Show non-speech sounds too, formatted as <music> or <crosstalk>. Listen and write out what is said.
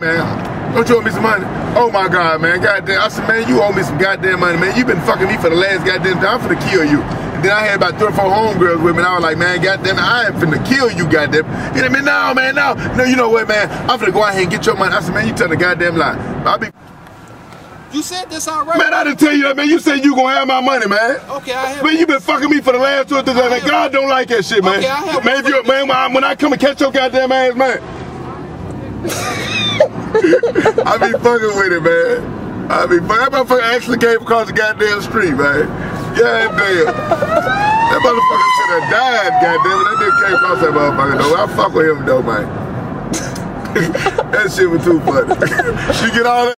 Man, don't you owe me some money? Oh my God, man, goddamn. I said, man, you owe me some goddamn money, man. You've been fucking me for the last goddamn time. I'm finna kill you. And then I had about three or four homegirls with me, and I was like, man, goddamn, I am finna kill you, goddamn. You know what I mean? No, man, no. No, you know what, man? I'm finna go out here and get your money. I said, man, you tell the goddamn lie. I'll be. You said this already. Man, I didn't tell you that, man. You said you gonna have my money, man. Okay, I have. Man, you been fucking me for the last two or three days. Man, God don't like that shit, man. Okay, I have man, if you, man, when I, when I come and catch your goddamn ass, man. I be fucking with it, man. I be fucking. That motherfucker actually came across the goddamn street, man. Yeah, damn. That motherfucker should have died, goddamn. That nigga came across that motherfucker, though. I fuck with him, though, man. <laughs> that shit was too funny. <laughs> she get all that?